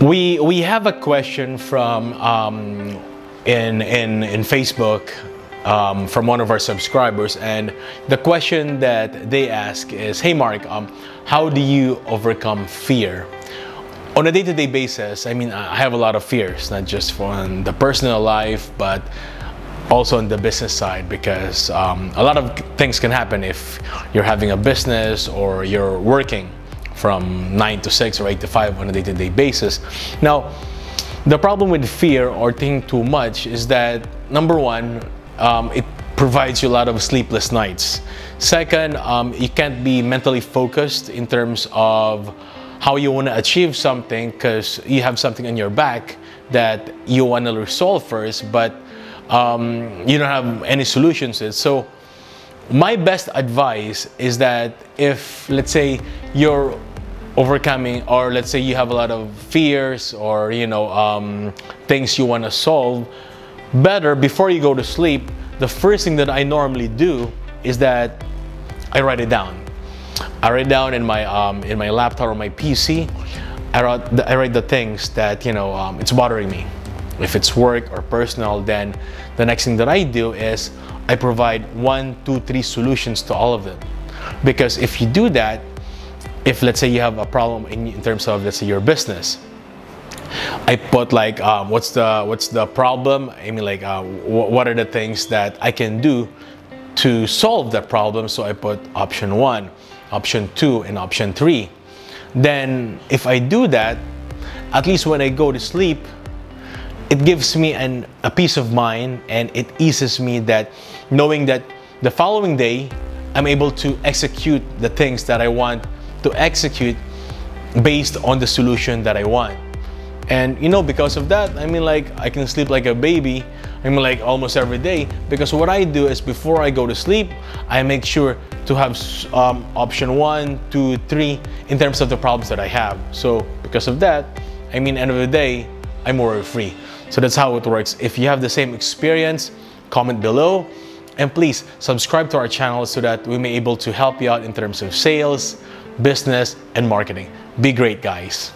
We we have a question from um, in in in Facebook um, from one of our subscribers, and the question that they ask is, "Hey Mark, um, how do you overcome fear?" On a day-to-day basis, I mean, I have a lot of fears, not just from the personal life, but also on the business side because um, a lot of things can happen if you're having a business or you're working from 9 to 6 or 8 to 5 on a day-to-day basis. Now, the problem with fear or thinking too much is that number one, um, it provides you a lot of sleepless nights. Second, um, you can't be mentally focused in terms of how you want to achieve something because you have something on your back that you want to resolve first, but um, you don't have any solutions. So my best advice is that if, let's say, you're overcoming or let's say you have a lot of fears or you know um, things you want to solve better before you go to sleep the first thing that i normally do is that i write it down i write down in my um, in my laptop or my pc I write, the, I write the things that you know um, it's bothering me if it's work or personal, then the next thing that I do is I provide one, two, three solutions to all of them. Because if you do that, if let's say you have a problem in, in terms of let's say your business, I put like um, what's the what's the problem? I mean like uh, what are the things that I can do to solve that problem? So I put option one, option two, and option three. Then if I do that, at least when I go to sleep, it gives me an, a peace of mind and it eases me that knowing that the following day I'm able to execute the things that I want to execute based on the solution that I want. And you know, because of that, I mean like I can sleep like a baby, I mean like almost every day because what I do is before I go to sleep, I make sure to have um, option one, two, three in terms of the problems that I have. So because of that, I mean end of the day, I'm worry free. So that's how it works. If you have the same experience, comment below. And please subscribe to our channel so that we may be able to help you out in terms of sales, business, and marketing. Be great, guys.